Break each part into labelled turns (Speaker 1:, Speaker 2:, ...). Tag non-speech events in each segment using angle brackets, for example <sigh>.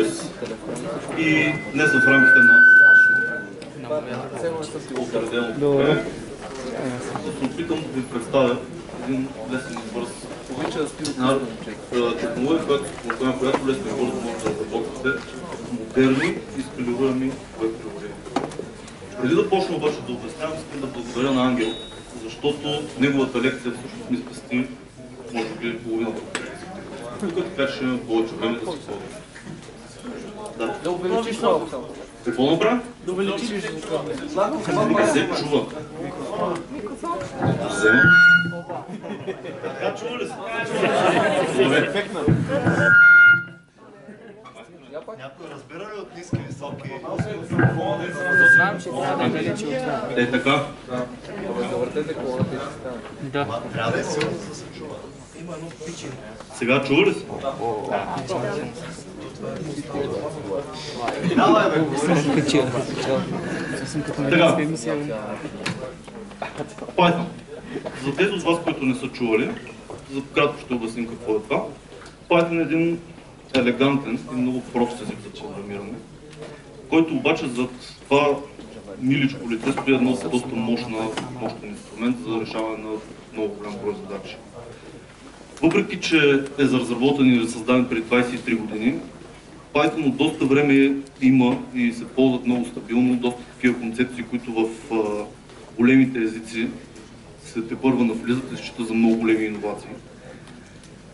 Speaker 1: Борис и днес в рамките на определеното време ще се опитам да ви представя един лесен и бърз на технология, която, на която лесно и бързо може да разработите модерни и скалируеми веб приложения. Преди да почна обаче да обяснявам, искам да благодаря на Ангел, защото неговата лекция всъщност ми спести може би половината. От тук, така ще имаме повече време да се ходим. Да.
Speaker 2: Да увеличиш много.
Speaker 1: Какво направя?
Speaker 2: Да увеличиш звука.
Speaker 1: Не се чува. Взема. Така чува ли се? Добре.
Speaker 3: Някой разбира ли от ниски високи?
Speaker 2: Знам, че трябва да увеличи от това.
Speaker 1: Е така.
Speaker 2: Завъртете колата и ще стане. Да.
Speaker 3: Трябва да е силно да се чува.
Speaker 1: Сега чува ли се?
Speaker 3: Давай бе,
Speaker 1: Така. Python. За тези от вас, които не са чували, за кратко ще обясним какво е това. Python е един елегантен и много прост език за програмиране, който обаче зад това миличко лице стои едно доста мощна, мощен инструмент за решаване на много голям брой задачи. Въпреки, че е разработен или създаден преди 23 години, Python от доста време има и се ползват много стабилно, доста такива концепции, които в а, големите езици се те първа навлизат и се считат за много големи иновации.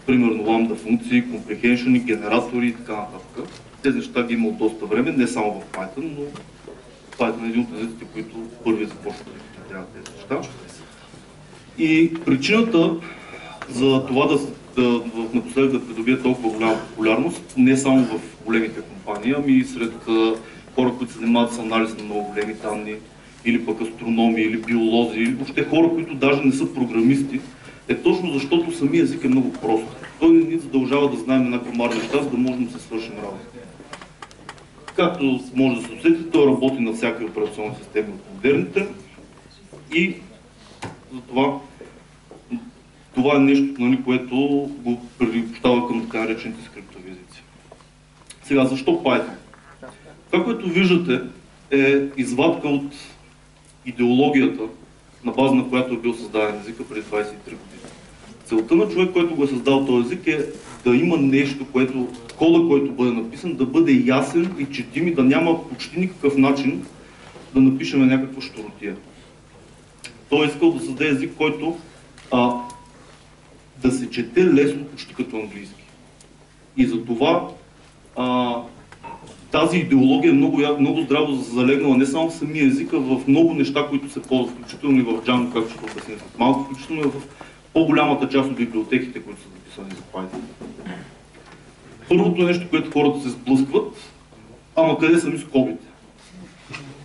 Speaker 1: Примерно ламда функции, comprehension, генератори и така нататък. Тези неща ги има от доста време, не само в Python, но Python е един от езиците, които първи започват да внедряват тези неща. И причината за това да, да напоследък да придобие толкова голяма популярност, не само в големите компании, ами и сред хора, които се занимават с анализ на много големи данни, или пък астрономи, или биолози, или въобще хора, които даже не са програмисти, е точно защото самия език е много прост. Той не ни задължава да знаем една комар неща, за да можем да се свършим работа. Както може да се усетите, той работи на всяка операционна система от модерните и затова това е нещо, нали, което го приобщава към така наречените скриптови езици. Сега, защо Python? Това, което виждате, е извадка от идеологията, на база на която е бил създаден езика преди 23 години. Целта на човек, който го е създал този език е да има нещо, което, кода, който бъде написан, да бъде ясен и четим и да няма почти никакъв начин да напишем някаква щуротия. Той е искал да създаде език, който а, чете лесно, почти като английски. И за това а, тази идеология е много, много здраво залегнала не само в самия език, а в много неща, които се ползват, включително и в Django, както ще обясня след малко, включително и в по-голямата част от библиотеките, които са записани за Python. Първото нещо, което хората се сблъскват, ама къде са ми скобите?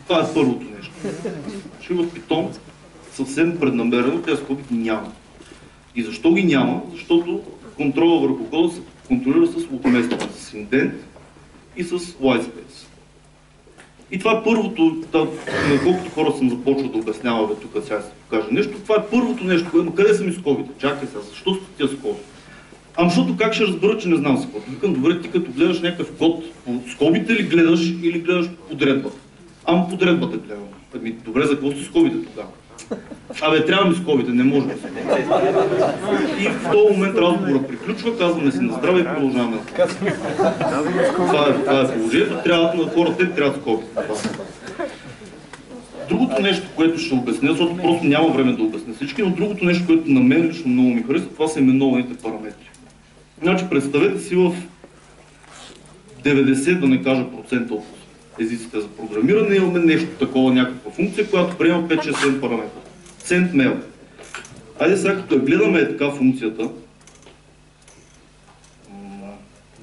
Speaker 1: Това е първото нещо. Че в Python съвсем преднамерено тези скоби няма. И защо ги няма? Защото контрола върху кода се контролира с отместване, с индент и с whitespace. И това е първото, да, колкото хора съм започвал да обяснявам бе, тук сега ще покажа нещо, това е първото нещо, което, къде са ми скобите? Чакай сега, защо са тия скоби? Ами защото как ще разбера, че не знам с код? Викам, добре, ти като гледаш някакъв код, скобите ли гледаш или гледаш подредбата? Ама подредбата гледам. Ами, добре, за какво сте скобите тогава? Абе, трябва ми скобите, не може да се. И в този момент разговора приключва, казваме си на здраве и продължаваме. Това е, това е положението, трябва на хората им трябва скоби. Другото нещо, което ще обясня, защото просто няма време да обясня всички, но другото нещо, което на мен лично много ми харесва, това са именованите параметри. Значи представете си в 90, да не кажа процента от езиците за програмиране, имаме нещо такова, някаква функция, която приема 5-6-7 параметра. Send mail. Айде сега като я гледаме е така функцията,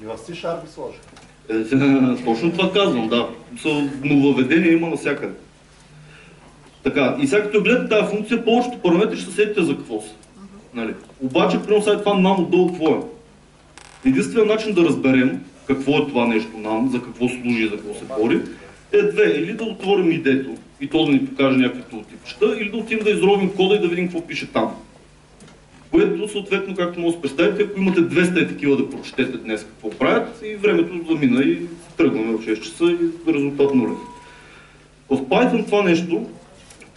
Speaker 3: И в C-Sharp ги сложи.
Speaker 1: Е, <laughs> Точно това казвам, да. Нововведения има навсякъде. Така, и сега като гледате тази функция, повечето параметри ще се сетите за какво са. Нали? Обаче, при след това нам отдолу какво е? Единственият начин да разберем какво е това нещо нам, за какво служи и за какво се бори, е две. Или да отворим идето и то да ни покаже някакви тултипчета, или да отидем да изровим кода и да видим какво пише там. Което съответно, както може да представите, ако имате 200 такива да прочетете днес какво правят, и времето замина и Тръгваме в 6 часа и резултат нулев. В Python това нещо,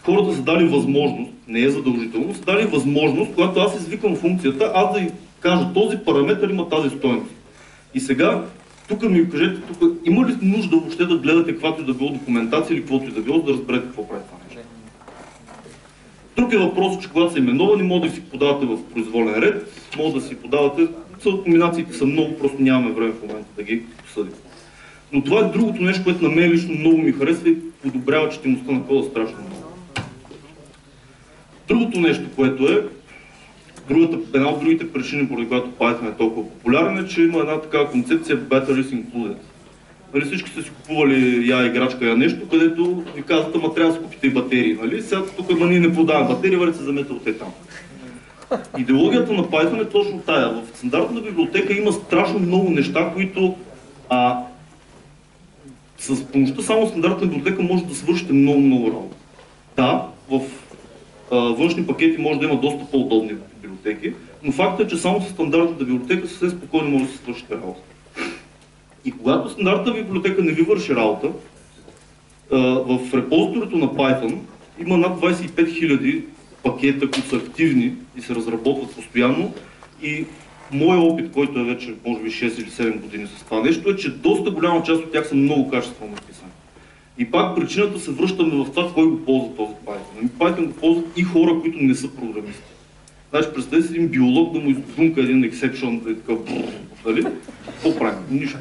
Speaker 1: хората са дали възможност, не е задължително, са дали възможност, когато аз извикам функцията, аз да й кажа този параметр има тази стоеност. И сега, тук ми кажете, тук има ли нужда въобще да гледате каквато и да било документация или каквото и да било, да разберете какво прави това нещо? Друг е въпросът, че когато са именовани, може да си подавате в произволен ред, може да си подавате, комбинациите са много, просто нямаме време в момента да ги обсъдим. Но това е другото нещо, което на мен лично много ми харесва и подобрява четимостта на кода страшно много. Другото нещо, което е, другата, една от другите причини, поради която Python е толкова популярен, е, че има една такава концепция Batteries Included. Нали, всички сте си купували я играчка, я нещо, където ви казват, ама трябва да си купите и батерии. Нали? Сега тук ама ние не продаваме батерии, върви се замете от там. Идеологията на Python е точно тая. В стандартна библиотека има страшно много неща, които а, с помощта само стандартна библиотека може да свършите много, много работа. Да, в а, външни пакети може да има доста по-удобни библиотеки, но фактът е, че само с стандартната библиотека съвсем спокойно може да се свършите работа. И когато стандартната библиотека не ви върши работа, в репозиторито на Python има над 25 000 пакета, които са активни и се разработват постоянно. И моят опит, който е вече може би 6 или 7 години с това нещо, е, че доста голяма част от тях са много качествено написани. И пак причината се връщаме в това, кой го ползва този Python. Python го ползват и хора, които не са програмисти. Значи, представете си един биолог да му издумка един exception, да е бррр, нали? Какво правим? Нищо.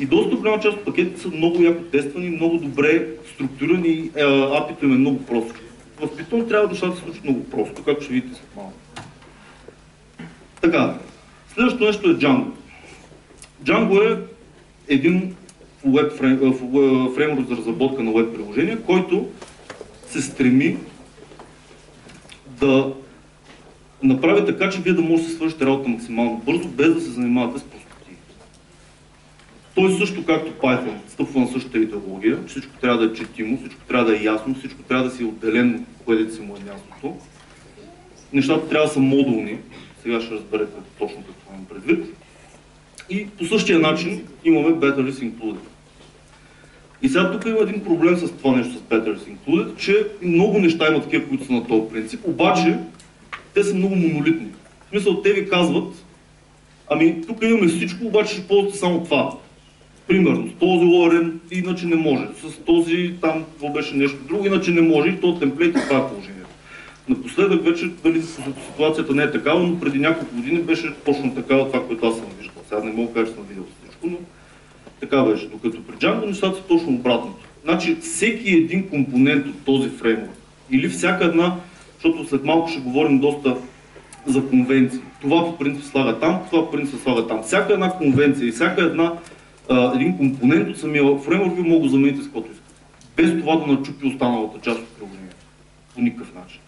Speaker 1: И доста голяма част от пакетите са много яко тествани, много добре структурирани е, апито им е много просто. В трябва нещата да се случат много просто, както ще видите след малко. Така, следващото нещо е Django. Django е един веб а, в- фреймворк за разработка на веб приложения, който се стреми да направи така, че вие да можете да свършите работа максимално бързо, без да се занимавате с простоти. Той също, както Python, стъпва на същата идеология, че всичко трябва да е четимо, всичко трябва да е ясно, всичко трябва да си е отделено, където си му е мястото. Нещата трябва да са модулни, сега ще разберете точно какво имам предвид. И по същия начин имаме Batteries Included. И сега тук има един проблем с това нещо с Batteries Included, че много неща има такива, които са на този принцип, обаче те са много монолитни. В смисъл, те ви казват, ами тук имаме всичко, обаче ще ползвате само това. Примерно, с този лорен иначе не може, с този там какво беше нещо друго, иначе не може и то темплейт и това е положението. Напоследък вече дали ситуацията не е такава, но преди няколко години беше точно такава това, което аз съм виждал. Сега не мога да кажа, че съм видял всичко, но така беше. Докато при Django нещата са точно обратното. Значи всеки един компонент от този фреймворк или всяка една, защото след малко ще говорим доста за конвенции. Това по принцип слага там, това по принцип слага там. Всяка една конвенция и всяка една, а, един компонент от самия фреймворк ви мога да замените с каквото искате. Без това да начупи останалата част от приложението. По никакъв начин.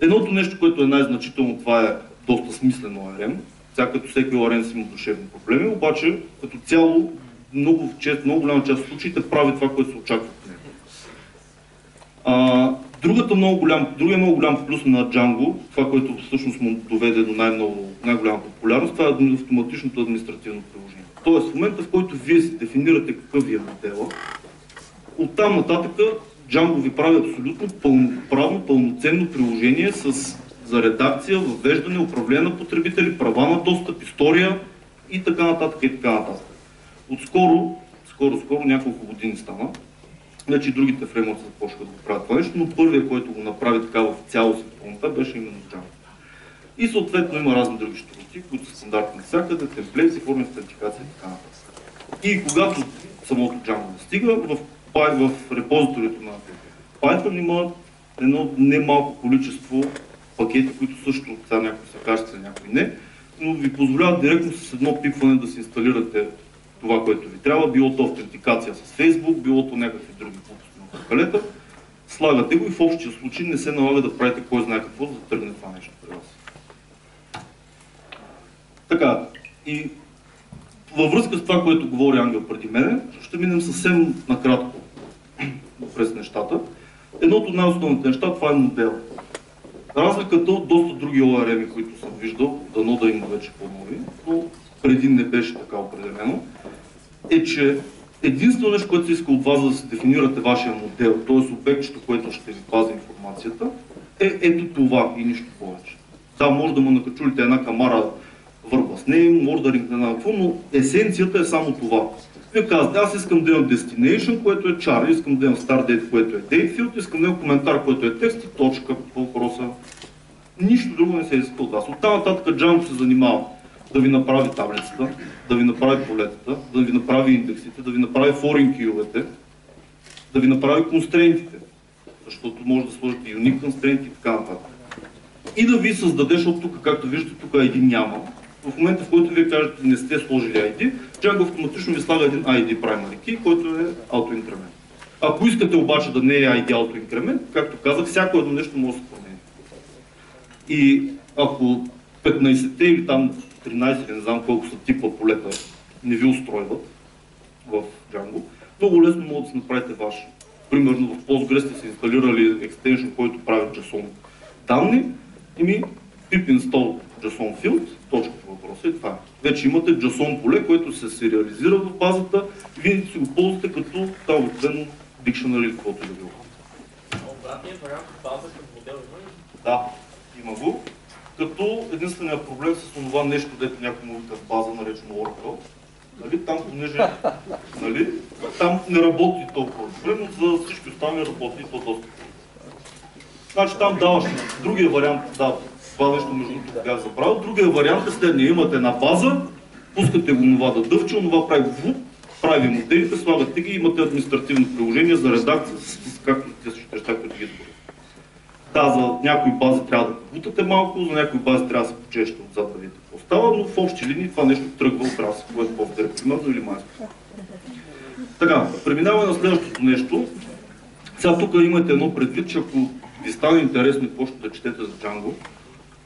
Speaker 1: Едното нещо, което е най-значително, това е доста смислен ORM. Сега като всеки ORM си има душевни проблеми, обаче като цяло много, чест, много голяма част от случаите прави това, което се очаква от него. Другата много голям, другия много голям плюс на Django, това, което всъщност му доведе до най-голяма популярност, това е автоматичното административно приложение. Тоест, в момента, в който вие си дефинирате какъв ви е модела, оттам нататък Django ви прави абсолютно пълноправно, пълноценно приложение с, за редакция, въвеждане, управление на потребители, права на достъп, история и така нататък и така нататък. Отскоро, скоро, скоро, няколко години стана, Значи другите фреймворци започнаха да го правят това нещо, но първият, който го направи така в цялост пълнота, беше именно Django. И съответно има разни други штуки, които са стандартни навсякъде, темплейти, форми автентикация и така нататък. И когато самото Django достига, в, в репозиторито на Python има едно немалко количество пакети, които също, сега някои са качествени, някои не, но ви позволяват директно с едно пипване да си инсталирате това, което ви трябва, било то автентикация с Facebook, било то някакви други глупости на калета, слагате го и в общия случай не се налага да правите кой знае какво, за да тръгне това нещо при вас. Така, и във връзка с това, което говори Ангел преди мене, ще минем съвсем накратко през нещата. Едното от най-основните неща, това е модел. Разликата от доста други ORM, които съм виждал, дано да има вече по-нови, но преди не беше така определено. е, че единствено нещо, което се иска от вас да се дефинирате вашия модел, т.е. обектчето, което ще ви пази информацията, е ето това и нищо повече. Да, може да му накачулите една камара върба с нея, може да рингне на какво, но есенцията е само това. Вие казвате, аз искам да имам destination, което е char, искам да имам start date, което е date искам да имам коментар, който е текст и точка по въпроса. Нищо друго не се иска от вас. Оттам нататък Django се занимава да ви направи таблицата, да ви направи полетата, да ви направи индексите, да ви направи foreign key-овете, да ви направи констрейнтите, защото може да сложите unique constraint и така нататък. И да ви създаде, защото тук, както виждате, тук ID няма. В момента, в който вие кажете, не сте сложили ID, Django автоматично ви слага един ID primary key, който е autoincrement. Ако искате обаче да не е ID autoincrement, както казах, всяко едно нещо може да се промени. И ако 15-те или там 13, не знам колко са типа полета, не ви устройват в Django, много лесно може да си направите ваш. Примерно в Postgres сте си инсталирали екстеншн, който прави JSON данни и ми pip install JSON field, точка по въпроса и това е. Вече имате JSON поле, което се сериализира в базата и вие си го ползвате като там обикновено dictionary или каквото и да било.
Speaker 4: Обратният вариант база като модел има ли?
Speaker 1: Да, има го. Като единственият проблем с това нещо, дето някой му вика база, наречено Oracle, нали, там понеже, нали, там не работи толкова добре, но за всички останали работи и то доста. Значи там даваш другия вариант, да, това нещо между другото бях забравил, другия вариант е следния, имате една база, пускате го това да дъвче, онова прави вуп, прави моделите, слагате ги, имате административно приложение за редакция, с, с както те всички неща, които ги изборите. Да, за някои бази трябва да побутате малко, за някои бази трябва да се почещате отзад да видите какво става, но в общи линии това нещо тръгва от раз, което по-вдре, примерно или майско. Така, преминаваме на следващото нещо. Сега тук имате едно предвид, че ако ви стане интересно и почнете да четете за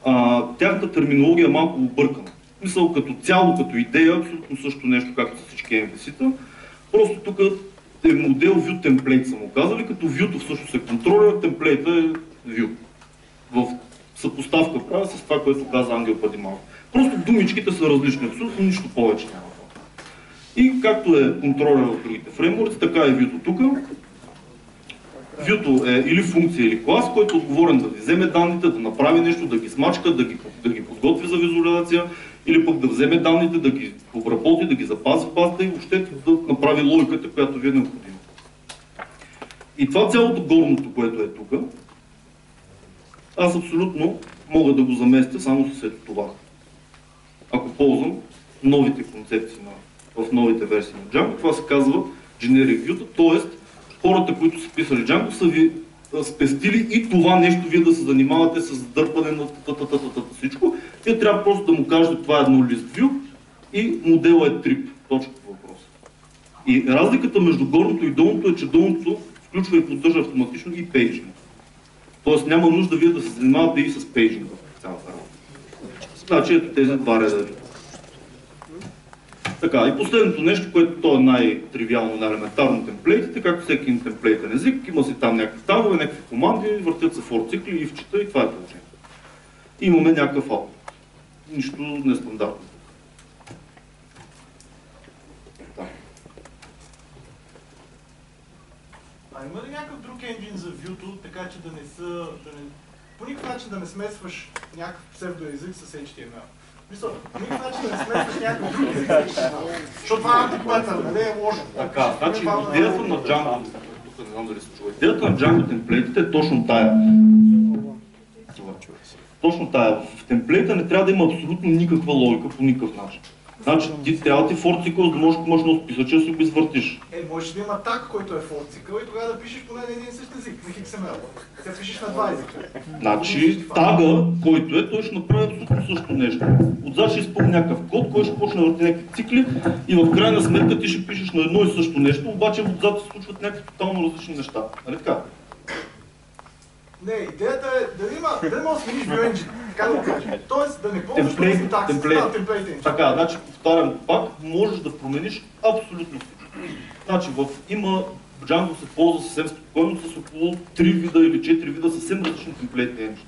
Speaker 1: а, тяхната терминология е малко объркана. Мисъл като цяло, като идея, абсолютно също нещо, както са всички MVC-та. Просто тук е модел view template са му казали, като view-то всъщност е контролер, темплейта е view. В съпоставка правя с това, което каза Ангел преди малко. Просто думичките са различни, абсолютно нищо повече няма. И както е контролер в другите фреймворци, така е view-то тук. View-то е или функция, или клас, който е отговорен да ви вземе данните, да направи нещо, да ги смачка, да ги, да ги подготви за визуализация, или пък да вземе данните, да ги обработи, да ги запази в базата и въобще да направи логиката, която ви е необходима. И това цялото горното, което е тук, аз абсолютно мога да го заместя само с ето това. Ако ползвам новите концепции на, в новите версии на Django, това се казва Generic View, т.е. хората, които са писали Django, са ви спестили и това нещо, вие да се занимавате с дърпане на та-та-та-та-та всичко. Вие трябва просто да му кажете това е едно лист view и модела е трип. Точка по въпроса. И разликата между горното и долното е, че долното включва и поддържа автоматично и пейджинг. Тоест няма нужда вие да се занимавате и с пейджинг в цялата работа. Значи ето тези два реда. Така, и последното нещо, което то е най-тривиално, най-елементарно темплейтите, както всеки темплейтен език, има си там някакви табове, някакви команди, въртят се for цикли, ивчета и това е положението. Имаме някакъв аут. Нищо нестандартно.
Speaker 5: А има ли някакъв друг енджин за Vue-то, така че да не са... Да не, по никакъв начин да не смесваш някакъв псевдоезик с HTML? Мисля, по никакъв начин да не смесваш някакъв друг език с HTML. Защото това е антипетър, нали е лошо.
Speaker 1: Така, значи идеята на Django, тук не знам дали се чува, идеята на Django темплейтите е точно тая. Точно тая. В темплейта не трябва да има абсолютно никаква логика по никакъв начин. Значи ти за да можеш да списък, че да си го извъртиш.
Speaker 5: Е, можеш да има так, който е форцикъл и тогава да пишеш поне на един същ език, на XML. Сега пишеш на два езика.
Speaker 1: Значи тага, който е, той ще направи абсолютно също нещо. Отзад ще изпълни някакъв код, който ще почне да върти някакви цикли и в крайна сметка ти ще пишеш на едно и също нещо, обаче отзад се случват някакви тотално различни неща. Нали така?
Speaker 5: Не, идеята е да има, да има смениш Vue Engine, така да го кажа. Тоест да не ползваш този такси, да, темплейт engine.
Speaker 1: Така, значи повтарям пак, можеш да промениш абсолютно всичко. Значи в има Django се ползва съвсем спокойно с около 3 вида или 4 вида съвсем различни темплейтни енджини.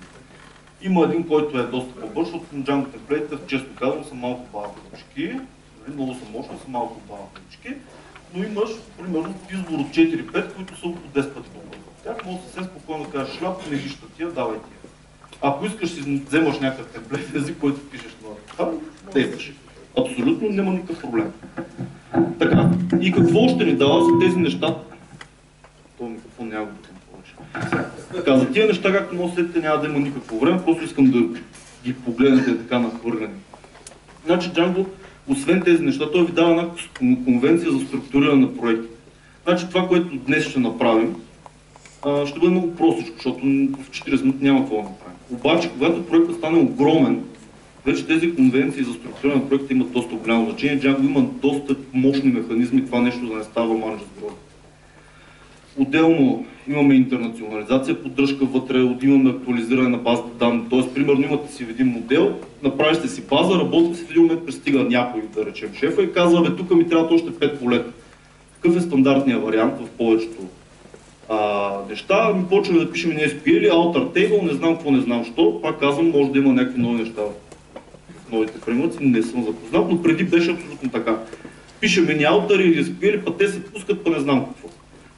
Speaker 1: Има един, който е доста по-бърз, защото Django темплейтите, често казвам, са малко бавнички. Нали, Много са мощни, са малко бавнички, но имаш примерно избор от 4-5, които са около 10 пъти по-бързи. Тях може съвсем спокойно кажеш, шляп, не вижда тия, давай тия. Ако искаш си вземаш някакъв темплет език, който пишеш на това, действаш. Абсолютно няма никакъв проблем. Така, и какво още ни дава за тези неща? Това микрофон няма го повече. Така, за тия неща, както може след няма да има никакво време, просто искам да ги погледнете така нахвърляни. Значи Django, освен тези неща, той ви дава една кон- конвенция за структуриране на проекти. Значи това, което днес ще направим, ще бъде много простичко, защото в 40 минути няма какво да направим. Обаче, когато проектът стане огромен, вече тези конвенции за структуриране на проекта имат доста голямо значение. Django има доста мощни механизми това нещо да не става манж с гроз. Отделно имаме интернационализация, поддръжка вътре, имаме актуализиране на базата данни. Тоест, примерно имате си един модел, направили сте си база, работите си в един момент пристига някой, да речем шефа и казва, бе, тук ми трябват още 5 полета. Какъв е стандартният вариант в повечето а, неща? Ми почваме да пишем не SQL, Alter Table, не знам какво, не знам що. Пак казвам, може да има някакви нови неща в новите фреймворци, не съм запознат, но преди беше абсолютно така. Пишеме ни Alter или SQL, па те се пускат, па не знам какво.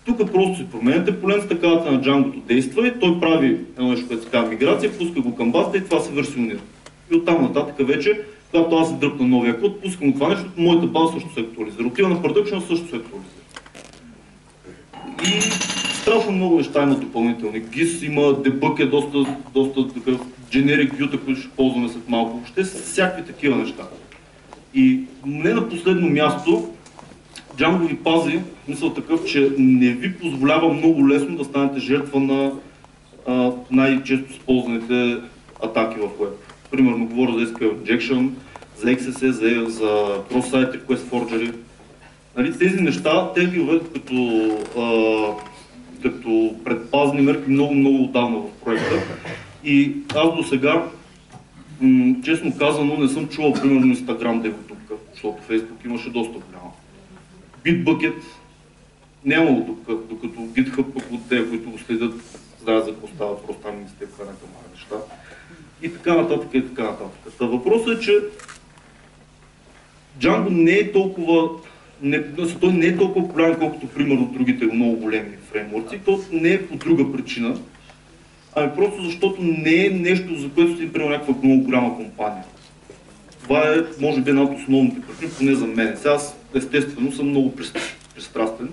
Speaker 1: Тук просто си променяте поленцата, казвате на Django действа и той прави едно нещо, което се казва миграция, пуска го към базата и това се версионира. И оттам нататък вече, когато аз се дръпна новия код, пускам това нещо, моята база също се актуализира. Отива на production, също се актуализира. И страшно много неща има допълнителни. GIS има, debug е доста, доста такъв generic view, които ще ползваме след малко. Въобще всякакви такива неща. И не на последно място, Django ви пази, мисъл такъв, че не ви позволява много лесно да станете жертва на най-често използваните атаки в web. Примерно говоря за SQL Injection, за XSS, за, за Cross-Site Request Forgery. Нали, тези неща, те ги като, а, като предпазни мерки много-много отдавна в проекта. И аз до сега, честно казано, не съм чувал примерно Instagram да е тук, защото Facebook имаше доста голяма. Bitbucket нямало докато, докато GitHub пък от те, които го следят, знаят за какво става, просто там не сте малки неща. И така нататък, и така нататък. Та въпросът е, че Django не е толкова не, той не е толкова популярен, колкото примерно другите много големи фреймворци. То не е по друга причина, ами просто защото не е нещо, за което сте примерно някаква много голяма компания. Това е, може би, една от основните причини, поне за мен. Сега аз, естествено, съм много пристрастен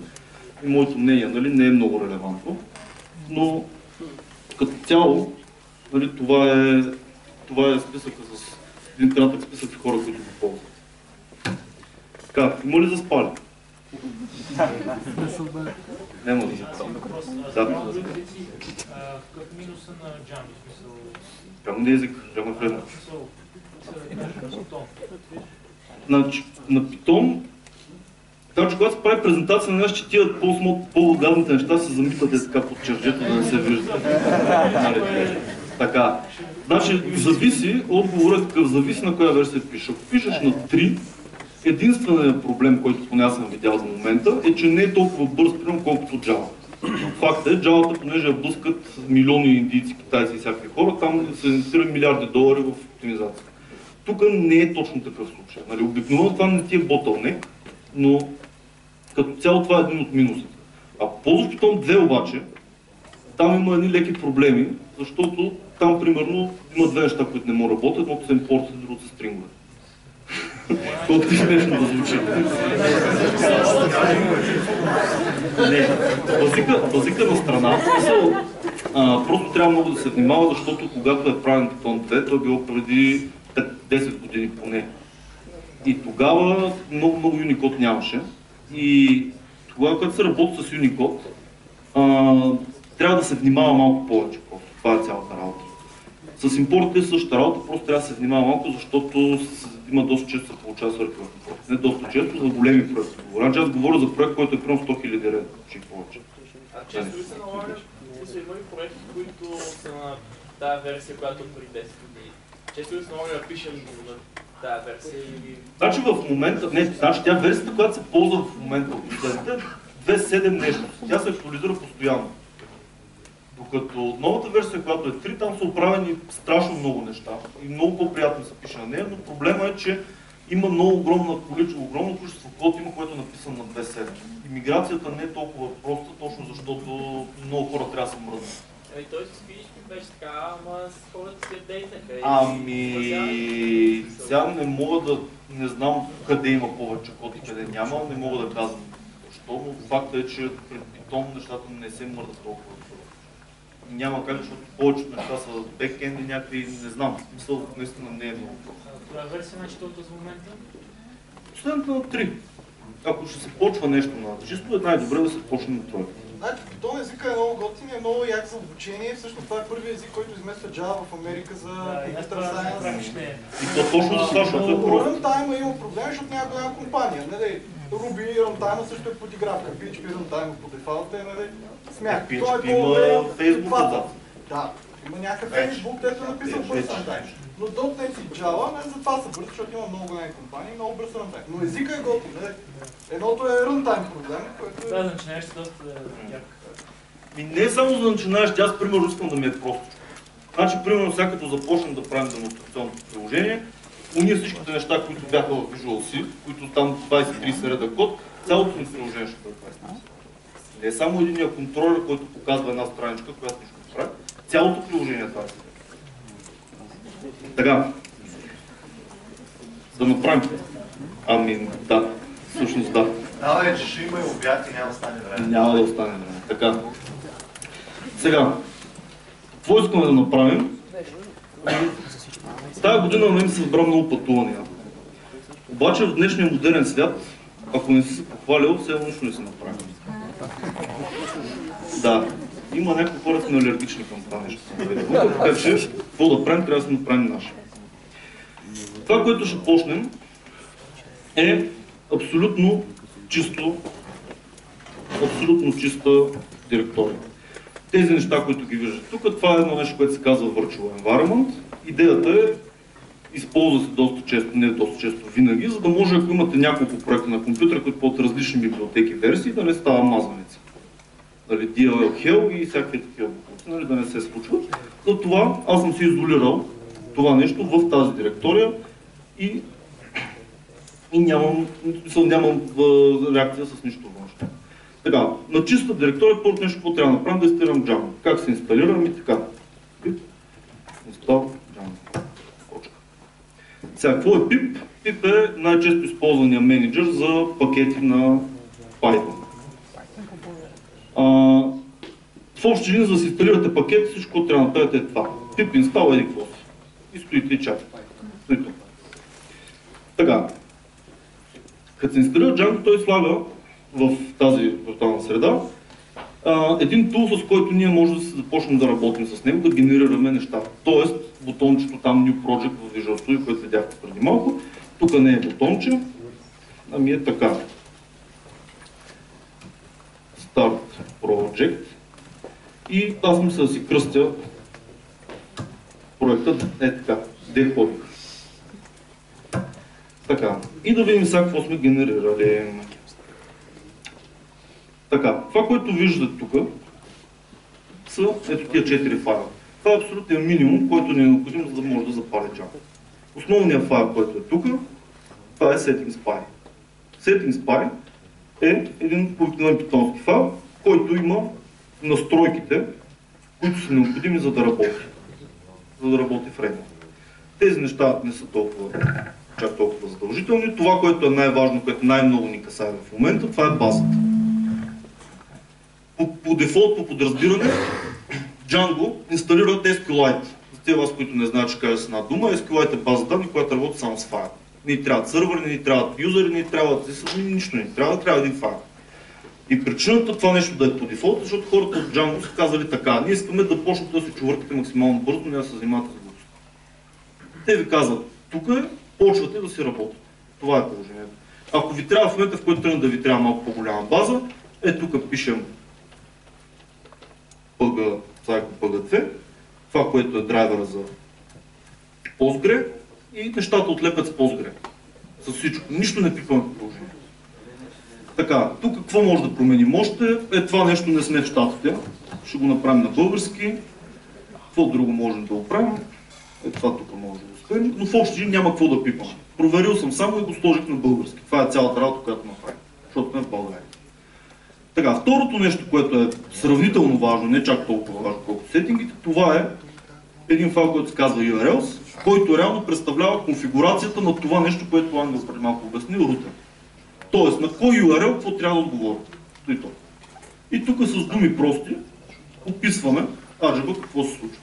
Speaker 1: и моето мнение нали, не е много релевантно, но като цяло нали, това, е, това е списъка с един кратък списък хора, които го ползват. Така, има ли заспали? Няма да заспали. Да,
Speaker 4: Какъв минуса на Django? В смисъл,
Speaker 1: Прямо не език, прямо е
Speaker 4: Python.
Speaker 1: Значи, на Python, значи, когато се прави презентация на нещо, че тия по-гадните неща се замитат е така под чержето, да не се вижда. Нали? Така. Значи, зависи, отговорът е такъв, зависи на коя версия пишеш. Ако пишеш на 3, единственият проблем, който поне аз съм видял за момента, е, че не е толкова бърз, примерно, колкото Java. Факт е, Java, понеже блъскат милиони индийци, китайци и всякакви хора, там се инвестира милиарди долари в оптимизация. Тук не е точно такъв случай. Нали, обикновено това не ти е ботълнек, но като цяло това е един от минусите. Ако ползваш Python 2 обаче, там има едни леки проблеми, защото там примерно има две неща, които не могат да работят, едното са импорти, другото са стрингове. Колкото смешно да звучи. Не, базика, базика на страна, смисъл, а, просто трябва много да се внимава, защото когато е правен 2, той е било преди 5 10 години поне. И тогава много, много Unicode нямаше. И тогава, когато се работи с Unicode, трябва да се внимава малко повече. Просто. Това е цялата работа. С импортите е същата работа, просто трябва да се внимава малко, защото има доста често се получава в импорт. Не доста често, за големи проекти. говоря. Значи аз говоря за проект, който е примерно 100 000 лева, че повече.
Speaker 4: А често ли се налага, са има ли проекти, които са на тази версия, която е преди 10 години? Често ли се налага да пишем на тази версия или...
Speaker 1: Значи в момента, не, значи тя версията, която се ползва в момента от студентите, е 2.7 нещо. Тя се актуализира постоянно. Докато новата версия, която е 3, там са оправени страшно много неща и много по-приятно се пише на нея, но проблема е, че има много огромно количество, огромно количество код, има, което е написано на две седми. Имиграцията не е толкова проста, точно защото много хора трябва да се мръзнат.
Speaker 4: Ами той с PHP беше така, ама с хората се апдейтнаха. и
Speaker 1: Ами, сега не мога да, не знам къде има повече код и къде няма, не мога да казвам защо, но факта е, че пред Python нещата не се мърдат толкова. Няма как, защото повечето неща са бекенди някакви, не знам, в смисъл наистина не е много
Speaker 2: е версия на четвърта за момента.
Speaker 1: Последната на 3. Ако ще се почва нещо на чисто, е най-добре да се почне на тройка.
Speaker 5: Значи, Python езика е много готин е много як за обучение. Всъщност това е първият език, който измества Java в Америка за компютър сайенс.
Speaker 1: И то точно за това, защото е просто.
Speaker 5: рънтайма има проблеми, защото няма голяма компания. Нали? Ruby рънтайма също е подигравка. PHP рънтайма по дефалт е нали? смях.
Speaker 1: PHP
Speaker 5: е
Speaker 1: има Facebook.
Speaker 5: Да, има някакъв Facebook, където е написал
Speaker 1: Вече,
Speaker 5: бърз
Speaker 1: вече.
Speaker 5: рънтайм. Но .NET и Java не за това са бързи, защото има много големи компании и много бърз рънтайм. Но езика е готин. Нали? Едното е рънтайм проблем, което е...
Speaker 2: Да, начинаеш доста як.
Speaker 1: И не е само за начинаещи, аз примерно искам да ми е просто. Значи, примерно, сега като започнем да правим демонстрационното приложение, уния всичките неща, които бяха в Visual C, които там 20-30 реда код, цялото ни приложение ще бъде 20 Не е само единия контролер, който показва една страничка, която нищо не прави. Цялото приложение е 20 реда. Така. Да направим. Ами, да. Всъщност да.
Speaker 3: Да, бе, че ще има и обяд и няма да стане време.
Speaker 1: Няма да остане време. Така. Сега, какво искаме да направим? Тая година на мен се събра много пътувания. Обаче в днешния модерен свят, ако не си се похвалил, все едно нищо не си направим. Да. Има някои хора, са алергични към това нещо. Така че, какво да правим, трябва да си направим наше. Това, което ще почнем, е абсолютно чисто абсолютно чиста директория. Тези неща, които ги виждате тук, това е едно нещо, което се казва Virtual Environment. Идеята е, използва се доста често, не доста често, винаги, за да може, ако имате няколко проекта на компютъра, които под различни библиотеки версии, да не става мазваница. Нали, DLL Hell и всякакви такива нали, да не се случват. Затова аз съм си изолирал това нещо в тази директория и и нямам, в смисъл, нямам реакция с нищо външно. Така, на чиста директория, първо нещо, какво трябва да направим, да инсталирам Django. Как се инсталирам и така. Инстал. Сега, какво е PIP? PIP е най-често използвания менеджер за пакети на Python. А, в общи линии, за да си инсталирате пакет, всичко, трябва да направите е това. PIP install еди какво. И стоите и чакате. Така, като се инсталира Django, той слага в тази виртуална среда един тул, с който ние можем да се започнем да работим с него, да генерираме неща. Тоест, бутончето там New Project в Visual Studio, което видяхте преди малко, тук не е бутонче, ами е така. Start Project. И аз мисля да си кръстя проекта е така, Deходик. Така, и да видим сега какво сме генерирали. Така, това, което виждате тук, са ето тия четири файла. Това е абсолютният минимум, който ни е необходим, за да може да запали Django. Основният файл, който е тук, това е settings.py. Settings.py е един обикновен питонски файл, който има настройките, които са необходими за да работи. За да работи фреймворк. Тези неща не са толкова чак толкова задължителни. Това, което е най-важно, което най-много ни касае в момента, това е базата. По, по дефолт, по подразбиране, Django инсталира SQLite. За тези вас, които не знаят, че кажа с една дума, SQLite е база данни, която работи само с файл. Не ни трябват сървъри, не ни трябват юзери, не ни трябват нищо, не трябва, трябва един файл. И причината това нещо да е по дефолт, защото хората от Django са казали така, ние искаме да почнете да се чувъркате максимално бързо, не да се занимавате с глупости. Те ви казват, тук е, почвате да си работите. Това е положението. Ако ви трябва в момента, в който тръгне да ви трябва малко по-голяма база, е тук пишем PG, Psycho PG2, това, което е драйвера за Postgre и нещата отлепят с Postgre. С всичко. Нищо не пипаме по положението. Така, тук какво може да променим още? Е това нещо не сме в щатите. Ще го направим на български. Какво друго можем да оправим? Е това тук може да го спрем. Но в общи няма какво да пипаме. Проверил съм само и го сложих на български. Това е цялата работа, която направих, защото сме в България. Така, второто нещо, което е сравнително важно, не чак толкова важно колкото сетингите, това е един файл, който се казва URLs, който реално представлява конфигурацията на това нещо, което Ангел преди малко обясни, рутер. Тоест, на кой URL какво трябва да отговори. И, то. и тук с думи прости описваме аджаба какво се случва.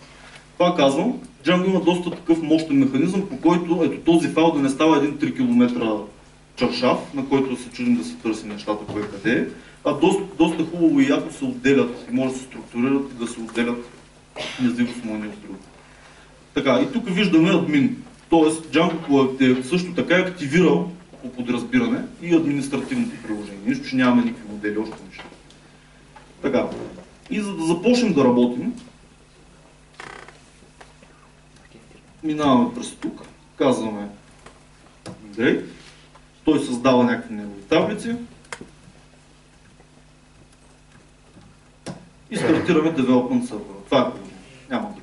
Speaker 1: Това казвам, Django има доста такъв мощен механизъм, по който ето този файл да не става един 3 км чаршав, на който се чудим да се търси нещата кое къде е, а доста, доста хубаво и яко се отделят и може да се структурират и да се отделят независимо едни от другото. Така, и тук виждаме админ. Тоест, Django е също така е активирал по подразбиране и административното приложение. Нищо, че нямаме никакви модели, още нищо. Така, и за да започнем да работим, минаваме през тук, казваме migrate, той създава някакви негови таблици и стартираме Development Server. Това е положение. Няма друго.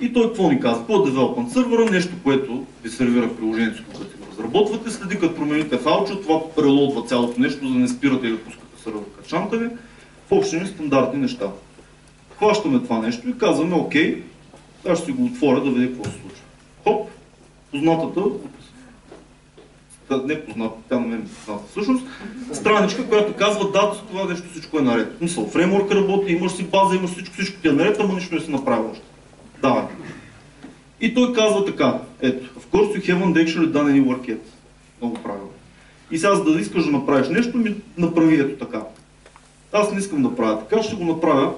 Speaker 1: И той какво ни казва? По Development Server нещо, което ви сервира приложението, когато го разработвате, следи като промените файлче, това прелодва цялото нещо, за да не спирате или пускате сервер качанта ви. В общини стандартни неща. Хващаме това нещо и казваме, окей, аз ще си го отворя да видя какво се случва. Хоп, познатата, от... не позната, тя на мен е позната всъщност, страничка, която казва, да, това нещо всичко е наред. Мисъл, фреймворк работи, имаш си база, имаш всичко, всичко ти е наред, ама нищо не си направил още. Давай. И той казва така, ето, of course you haven't actually done any work yet. Много правилно. И сега, за да искаш да направиш нещо, ми направи ето така. Аз не искам да правя така, ще го направя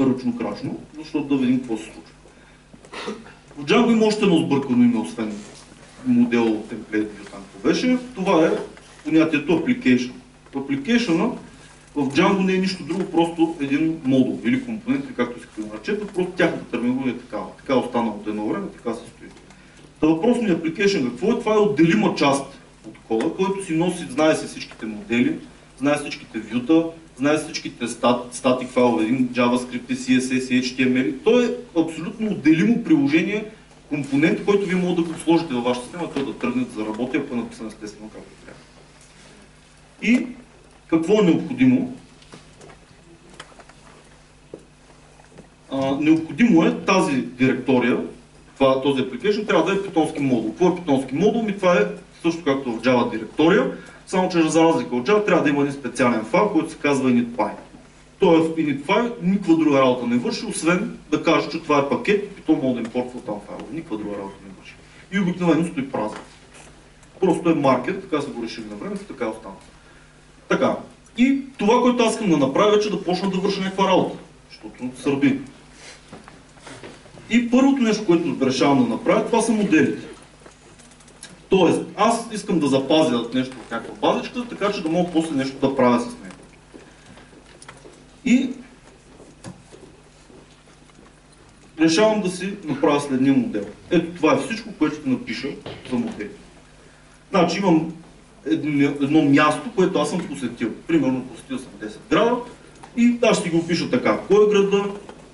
Speaker 1: ръчно-крачно, защото да видим какво се случва. В Django има още едно сбъркано име, освен модел, темплейт, там какво беше. Това е понятието application. Application в Django не е нищо друго, просто един модул или компонент, или както искате да наречете, просто тяхната терминология е такава. Така е останала от едно време, така се стои. Та въпросният application какво е? Това е отделима част от кода, който си носи, знае си всичките модели, знае всичките вюта, знае всичките стат, статик файлове, JavaScript, CSS HTML. То е абсолютно отделимо приложение, компонент, който вие може да го сложите във вашата система, той да тръгне да заработи, ако е написан естествено както трябва. И какво е необходимо? А, необходимо е тази директория, това, този application, трябва да е питонски модул. Какво е питонски модул? Ми това е също както в Java директория, само че за разлика от Java трябва да има един специален файл, който се казва initpy. Той в initpy никаква друга работа не върши, освен да каже, че това е пакет и Python може да импортва там файлове. Никаква друга работа не върши. И обикновено стои празен. Просто е маркет, така са го решили на времето, така остана. Така. И това, което аз искам да направя, е, че да почна да върша някаква работа, защото сърби. И първото нещо, което решавам да направя, това са моделите. Тоест, аз искам да запазя нещо в някаква базичка, така че да мога после нещо да правя с. И решавам да си направя следния модел. Ето това е всичко, което ще напиша за модели. Значи имам едно, едно място, което аз съм посетил. Примерно посетил съм 10 града и аз ще ги опиша така. Кой е града,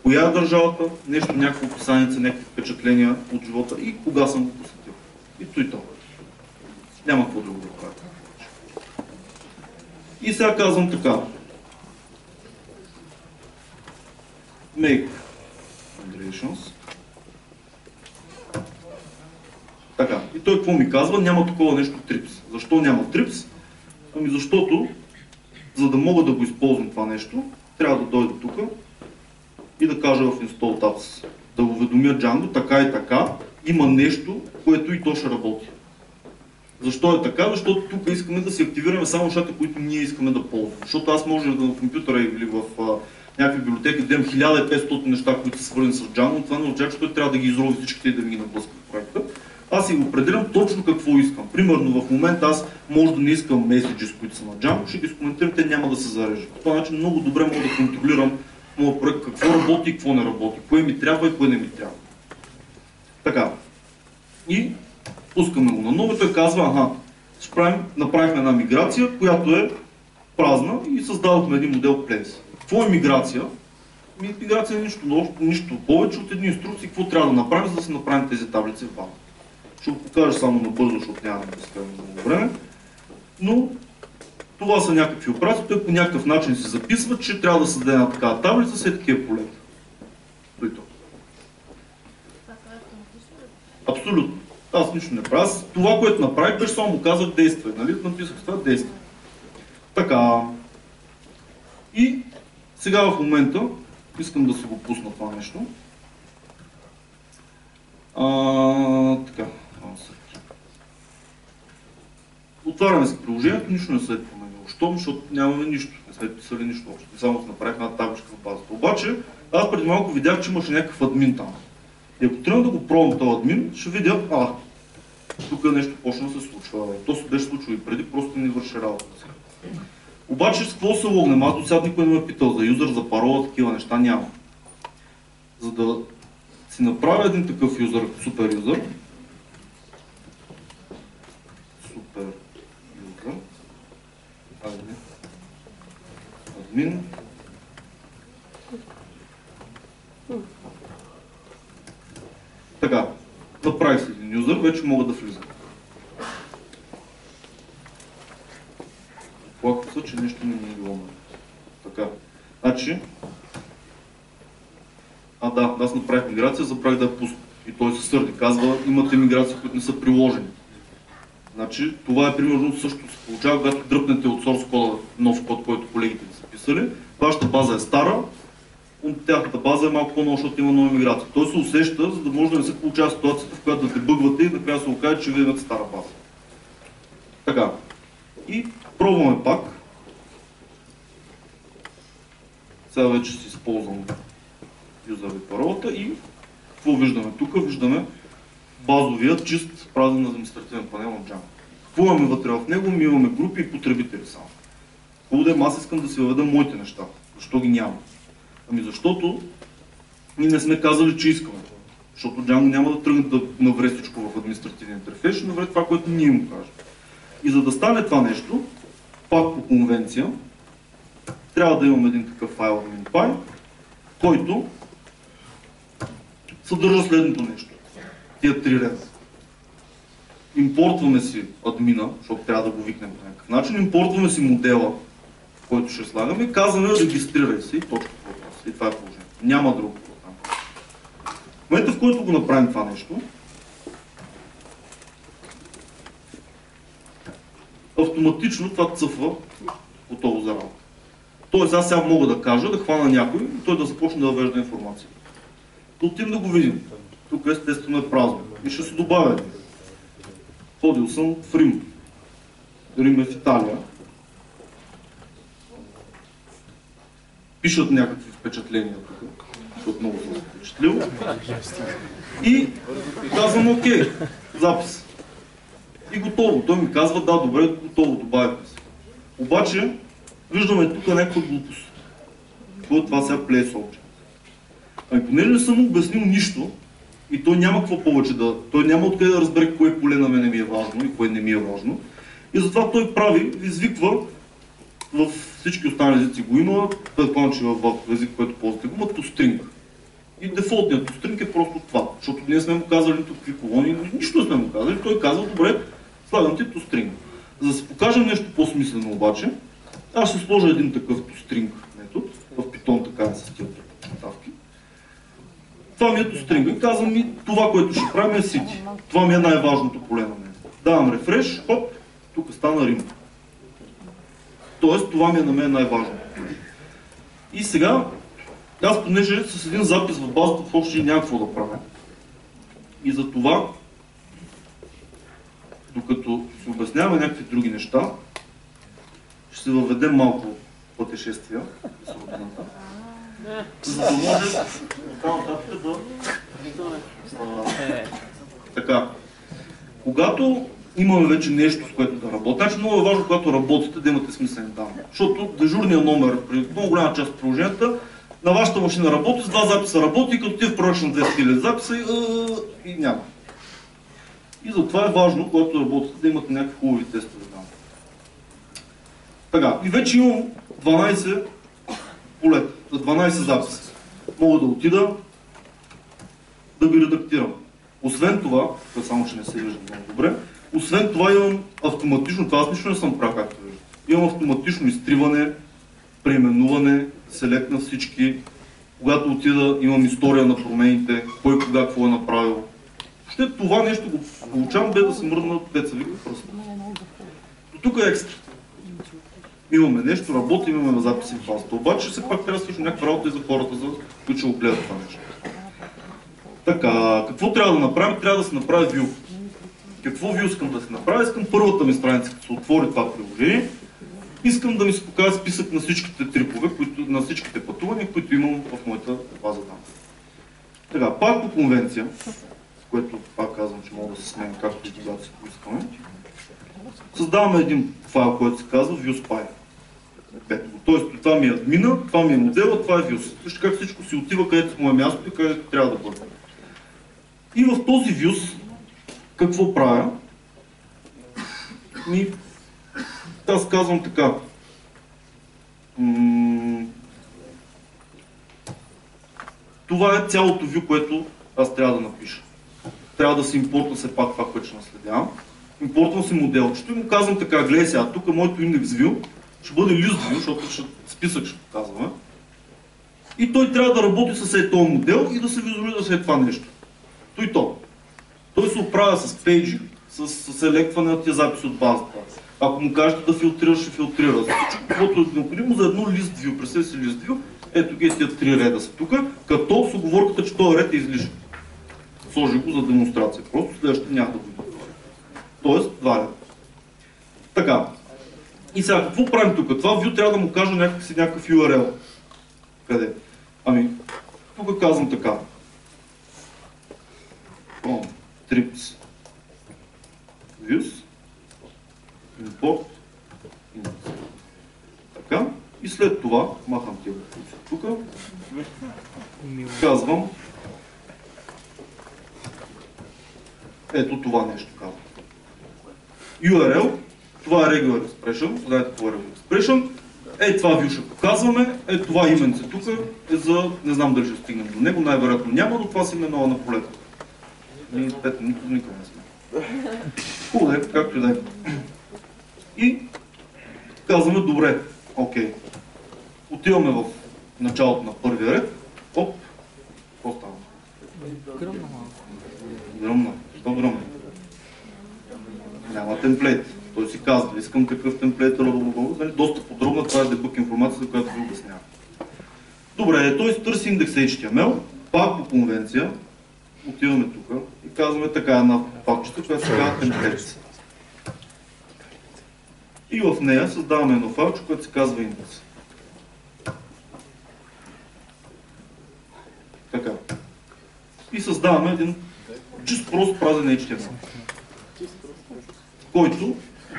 Speaker 1: коя е държавата, нещо, някакво описание, някакви впечатления от живота и кога съм го посетил. И то и то. Няма какво друго да правя. И сега казвам така. Make migrations. Така. И той какво ми казва? Няма такова нещо трипс. Защо няма трипс? Ами защото, за да мога да го използвам това нещо, трябва да дойда тук и да кажа в install tabs, да уведомя Django така и така, има нещо, което и то ще работи. Защо е така? Защото тук искаме да си активираме само нещата, които ние искаме да ползваме. Защото аз може да на компютъра или в някакви библиотеки да имам 1500 неща, които са свързани с Django, това не означава, че той трябва да ги изрови всичките и да ми ги наблъска в проекта. Аз си определям точно какво искам. Примерно в момента аз може да не искам меседжи, които са на Django, ще ги скоментирам, те няма да се зарежат. По този начин много добре мога да контролирам моят проект, какво работи и какво не работи, кое ми трябва и кое не ми трябва. Така. И пускаме го на ново той казва, аха, направихме една миграция, която е празна и създадохме един модел Place. Какво е миграция? Ми, миграция е нищо, нищо повече от едни инструкции, какво трябва да направим, за да се направим тези таблици в база. Ще го покажа само набързо, защото нямаме безкрайно много време. Но това са някакви операции, той по някакъв начин се записва, че трябва да създаде една такава таблица с е такива полета. Той то. Абсолютно. Аз нищо не правя. Това, което направих, беше само му казах действай. Нали? Написах това действай. Така. И сега в момента искам да си го пусна това нещо. А, така. се- Отваряме си приложението, нищо не се е променило. Щом, защото нямаме нищо. Не сме писали нищо общо. Само направихме една табличка в базата. Обаче, аз преди малко видях, че имаше някакъв админ там. И ако трябва да го пробвам този админ, ще видя, а, тук нещо почна да се случва. То се беше случило и преди, просто не върши работа. Обаче с какво се логнем? Аз до сега никой не ме е питал за юзър, за парола, такива неща няма. За да си направя един такъв юзър, супер юзър, супер юзър, айде, админ, така, направих си един юзър, вече мога да влизам. Плака се, че нещо не ми е било. Така. Значи, а да, аз направих миграция, забравих да я пусна. И той се сърди. Казва, имате миграции, които не са приложени. Значи, това е примерно също се получава, когато дръпнете от source кода нов код, който колегите ви са писали. Вашата база е стара, от тяхната база е малко по-нова, защото има нова миграция. Той се усеща, за да може да не се получава ситуацията, в която да те бъгвате и накрая се окаже, че вие имате стара база. Така. И пробваме пак. Сега вече си използвам юзър и паролата и какво виждаме тук? Виждаме базовия чист празен административен панел на Java. Какво имаме вътре в него? Ми имаме групи и потребители само. Хубаво да е, аз искам да си въведа моите неща. Защо ги няма? Ами защото ние не сме казали, че искаме. Защото Django няма да тръгне да навре всичко в административния интерфейс, ще навре това, което ние му кажем. И за да стане това нещо, пак по конвенция, трябва да имаме един такъв файл MinPy, който съдържа следното нещо. Тия три реда. Импортваме си админа, защото трябва да го викнем по някакъв начин, импортваме си модела, който ще слагаме и казваме регистрирай се и точка въпрос. И това е положението. Няма друго. В момента, в който го направим това нещо, автоматично това цъфва готово за работа. Тоест аз сега мога да кажа, да хвана някой и той да започне да въвежда информация. Да да го видим. Тук естествено е празно. И ще се добавя. Ходил съм в Рим. Рим е в Италия. Пишат някакви впечатления тук, защото много съм впечатлил. И казвам окей, запис. И готово. Той ми казва, да, добре, готово, добавихме се. Обаче, виждаме тук някаква глупост. Какво е това сега Place Object? Ами понеже не съм обяснил нищо, и той няма какво повече да... Той няма откъде да разбере кое поле на мене ми е важно и кое не ми е важно. И затова той прави, извиква в всички останали езици го има, предполагам, че в език, който ползвате го има toString. И дефолтният toString е просто това, защото ние сме му казали нито какви колони, нищо не сме му казали. Той казва, добре, слагам ти toString. За да се покажем нещо по-смислено обаче, аз ще сложа един такъв toString метод, в Python така с тия ставки. Това ми е toString и казвам ми, това, което ще правим е city. Това ми е най-важното поле на мен. Давам рефреш, хоп, тук стана Рим. Тоест, това ми е на мен най-важно. И сега, аз понеже с един запис в базата в общи няма какво да правя. И за това, докато си обясняваме някакви други неща, ще се въведем малко пътешествия. За да може оттам нататък да... Така. Когато имаме вече нещо, с което да работим. Значи много е важно, когато работите, да имате смислени данни. Защото дежурният номер при много голяма част от приложенията на вашата машина работи, с два записа работи, като ти в продъкшн 200 000 записа и, и няма. И затова е важно, когато работите, да имате някакви хубави тестове данни. Така, и вече имам 12 полета, за 12 записа. Мога да отида да ги редактирам. Освен това, това само че не се вижда много добре, освен това имам автоматично, това аз нищо не съм правил, както виждате. Имам автоматично изтриване, преименуване, селект на всички. Когато отида, имам история на промените, кой кога какво е направил. Въобще това нещо го получавам без да се мръдна деца вика пръст. До тук е екстра. Имаме нещо, работим, имаме записи в базата. Обаче все пак трябва да свършим някаква работа и за хората, за които ще го гледат това нещо. Така, какво трябва да направим? Трябва да се направи view. Какво view искам да се направя? Искам първата ми страница, като се отвори това приложение, искам да ми се покаже списък на всичките трипове, които, на всичките пътувания, които имам в моята база данни. Така, пак по конвенция, което пак казвам, че мога да се сменя както и когато си поискаме, създаваме един файл, който се казва ViewSpy. Тоест, това ми е админа, това ми е модела, това е views. Вижте как всичко си отива където му е мястото и където трябва да бъде. И в този views, какво правя? Ми, аз казвам така. Това е цялото view, което аз трябва да напиша. Трябва да се импортна все пак това, което ще наследявам. Импортвам си моделчето и му казвам така, гледай сега, тук моето индекс view ще бъде list view, защото ще, списък ще показваме. И той трябва да работи с е този модел и да се визуализира след това нещо. То и то. Той се оправя с пейджи, с, селектване на тия записи от базата. Ако му кажете да филтрира, ще филтрира. Всичко, каквото е необходимо за едно лист view. Представи си лист view. Ето ги три реда са тук, като с оговорката, че този ред е излишен. Сложи го за демонстрация. Просто следващото няма да го има. Тоест, реда. Така. И сега, какво правим тук? Това view трябва да му кажа някакси някакъв URL. Къде? Ами, тук казвам така. From trips views import. Така. И след това, махам тия тук, казвам ето това нещо казвам. URL, това е Regular Expression, знаете какво е Regular Expression, е това view ще показваме, е това именце тук е за, не знам дали ще стигнем до него, най-вероятно няма, но това си именува на полето. 5 минути никога не сме. Хубаво е, както и да е. И казваме, добре, окей. Отиваме в началото на първия ред. Оп, какво става?
Speaker 2: Гръмна малко.
Speaker 1: Гръмна? Няма темплейт. Той си казва, искам такъв темплейт, родово, нали, доста подробна, това е дебък информация, за която ви обяснявам. Добре, той си търси индекс HTML, пак по конвенция, отиваме тук и казваме така една папчета, която се казва templates. И в нея създаваме едно файлче, което се казва индекс. Така. И създаваме един чист прост празен HTML. Който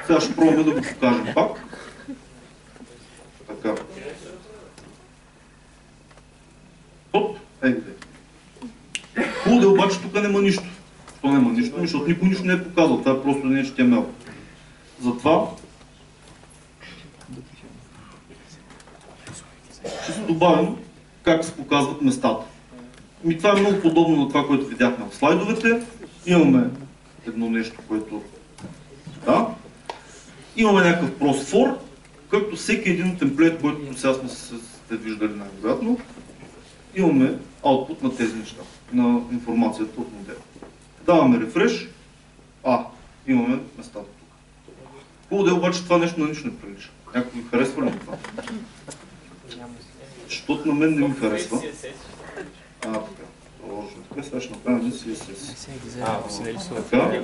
Speaker 1: сега ще пробваме да го покажем пак. Така. Оп, ейде. Хубаво да е, обаче тук няма нищо. То няма нищо, защото никой нищо не е показал. Това е просто един HTML. Затова ще се добавим как се показват местата. Ми това е много подобно на това, което видяхме в слайдовете. Имаме едно нещо, което да. Имаме някакъв прост for, както всеки един темплейт, който сега сме се сте виждали най-вероятно, имаме output на тези неща, на информацията от модела. Даваме рефреш, а, имаме местата тук. Хубаво да е обаче това нещо на нищо не прилича. Някой харесва ли това? Защото на мен не ми харесва. А, така. Лошо. Така сега ще направим CSS. Така.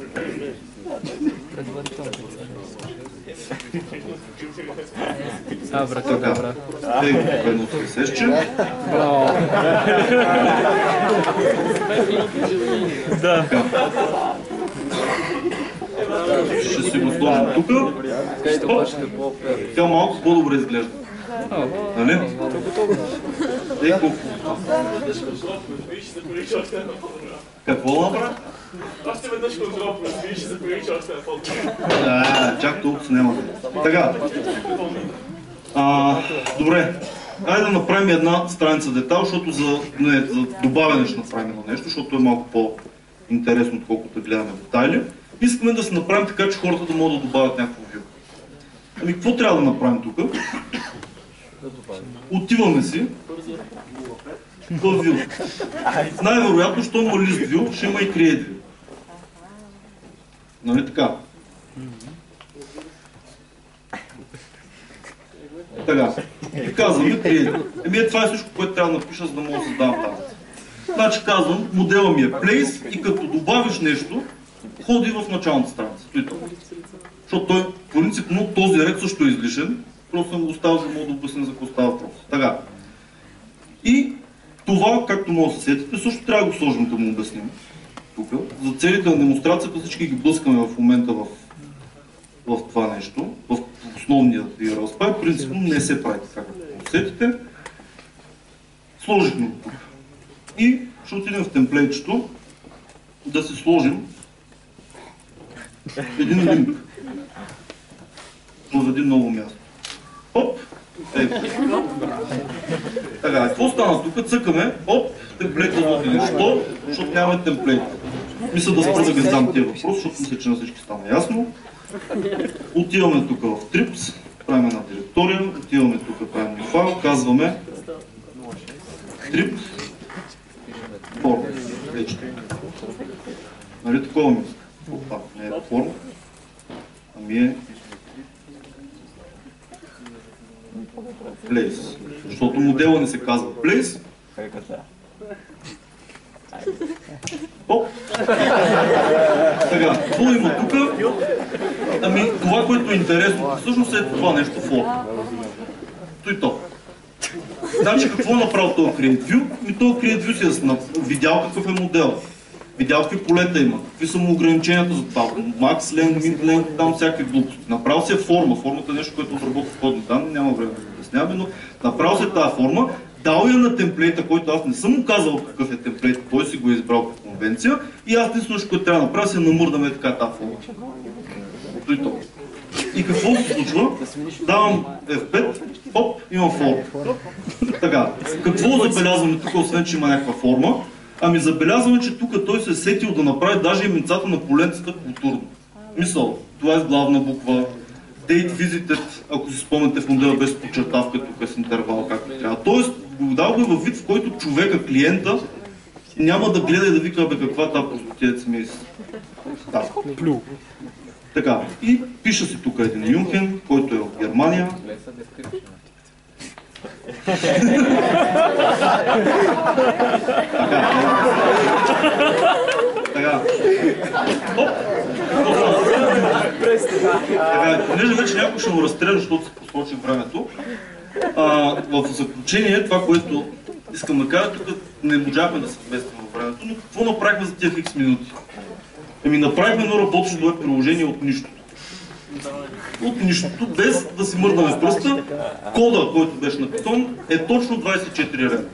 Speaker 1: Така.
Speaker 2: Абракадабра.
Speaker 1: Ей, тук едно CSS-че.
Speaker 2: Браво. Да.
Speaker 1: Ще си го сложим тук. Тя малко по-добре изглежда. Нали? Ей, колко. Какво направя?
Speaker 4: Още веднъж контрол, виж, ще се прилича още една по-добра.
Speaker 1: А, чак толкова няма. Така. А, добре. айде да направим една страница детайл, защото за, не, за добавяне ще направим на нещо, защото е малко по-интересно, отколкото да гледаме детайли. Искаме да се направим така, че хората да могат да добавят някакво вю. Ами какво трябва да направим тук? Отиваме си в Vue. Най-вероятно, що има лист View, ще има и Create View. Нали така? Така. И Create. Еми е, това е всичко, което трябва да напиша, за да мога да създавам таблица. Значи казвам, модела ми е Place и като добавиш нещо, ходи в началната страница. Защото той, принципно, този ред също е излишен. Просто съм го оставил, за да мога да обясня за какво става въпрос. Така. И това, както може да се сетите, също трябва да го сложим да му обясним. Тук. За целите на демонстрацията всички ги блъскаме в момента в, в това нещо, в основния URL Принципно не се прави така, както усетите. Сложихме го тук. И ще отидем в темплейтчето да си сложим един линк в един ново място. Оп! Ей. Така, какво стана тук? Цъкаме, оп, темплейта води. Защо? Защото нямаме темплейт. Мисля да спра да ги задам тия въпрос, защото мисля, че на всички стана ясно. Отиваме тук в Trips, правим една директория, отиваме тук, правим ни файл, казваме Trips форма. Нали такова мисля? Опа, не е форма, ами е Place. Защото модела не се казва Place. Оп! Сега, какво има тук? Ами, това, което е интересно, всъщност е това нещо форма. Той то. Значи какво е направил този Create View? Ми този Create View си е видял какъв е модел. Видял какви полета има, какви са му ограниченията за това. Max Length, Mid Length, там всякакви глупости. Направил си е форма. Формата е нещо, което обработва входни данни, няма време да обясняваме, но направил се тази форма, дал я на темплейта, който аз не съм му казал какъв е темплейт, той си го е избрал по конвенция и аз единствено, което трябва да направя, се намърдаме така. Ето и то. И какво се случва? Давам F5, оп, имам форма. Така, какво забелязваме тук, освен че има някаква форма? Ами забелязваме, че тук той се е сетил да направи даже именцата на поленцата културно. Мисъл, това е главна буква, date visited, ако си спомняте в модела без подчертавка, тук е с интервал, както трябва. Тоест, го дал го във вид, в който човека, клиента, няма да гледа и да вика, бе каква та простотиец ми е. Да. Така, и пиша си тук един Юнхен, който е от Германия. <laughs> така. Така, понеже вече някой ще му разстреля, защото се посочи времето. А, в заключение, това, което искам да кажа, тук не можахме да се вместим във времето, но какво направихме за тия хикс минути? Еми направихме едно работещо веб приложение от нищото. От нищото, без да си мърдаме пръста, кода, който беше на Python, е точно 24 реда.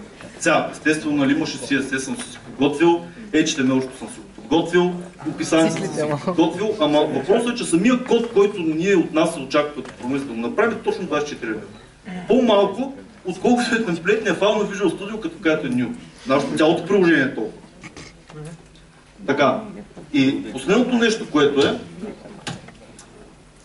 Speaker 1: Сега, естествено, нали имаше CSS, съм си подготвил, HTML, ще съм си го подготвил, описанието съм си подготвил, ама въпросът е, че самия код, който ние от нас се очаква като промис да го направим, е точно 24 реда. По-малко, отколкото е темплейтния файл на Visual Studio, като кажете New. Нашето цялото приложение е толкова. Така. И последното нещо, което е,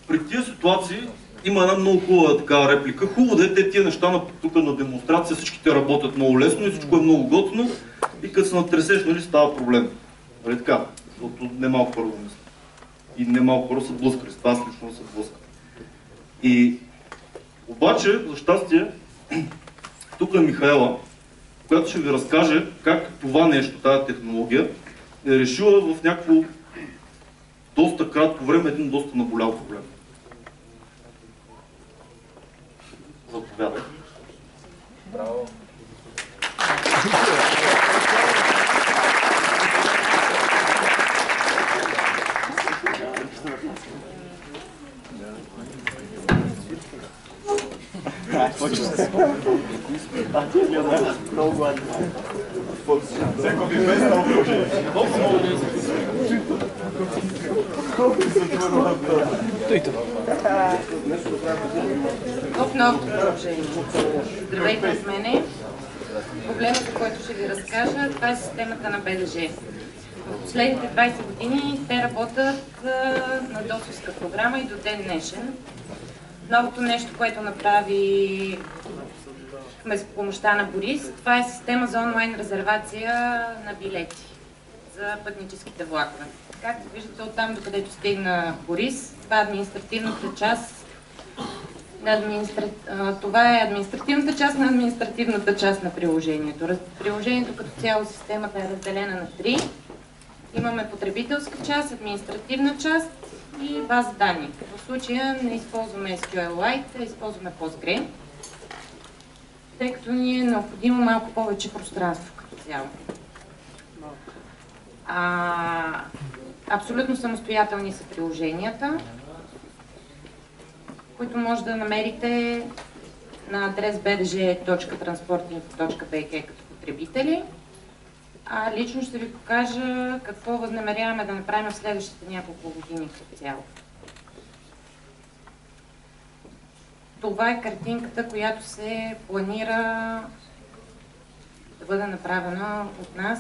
Speaker 1: при тия ситуации има една много хубава такава реплика. Хубаво да е те тия неща на, тук на демонстрация, всичките работят много лесно и всичко е много готино и като се натресеш, нали, става проблем. Нали така? Защото не малко първо мисля. И не малко хора са блъскали, с това аз лично са блъскали. И обаче, за щастие, <clears throat> тук е Михаела, която ще ви разкаже как това нещо, тази технология, е решила в някакво доста кратко време един доста наболял проблем. Заповядай.
Speaker 4: Браво.
Speaker 3: Всеко би без това приложение.
Speaker 2: Той това.
Speaker 6: в новото приложение. Здравейте от мене. Проблема, за който ще ви разкажа, това е системата на БДЖ. В последните 20 години те работят а, на досовска програма и до ден днешен. Новото нещо, което направи с помощта на Борис, това е система за онлайн резервация на билети за пътническите влакове. Както виждате оттам, докъдето стигна Борис, това е административната част администра... Това е административната част на административната част на приложението. Приложението като цяло системата е разделена на три. Имаме потребителска част, административна част и база данни. В случая не използваме SQLite, а използваме Postgre, тъй като ни е необходимо малко повече пространство като цяло. А, абсолютно самостоятелни са приложенията, които може да намерите на адрес bdg.transportinfo.bg като потребители. А лично ще ви покажа какво възнамеряваме да направим в следващите няколко години като цяло. Това е картинката, която се планира да бъде направена от нас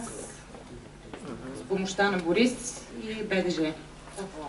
Speaker 6: с помощта на Борис и БДЖ. Това.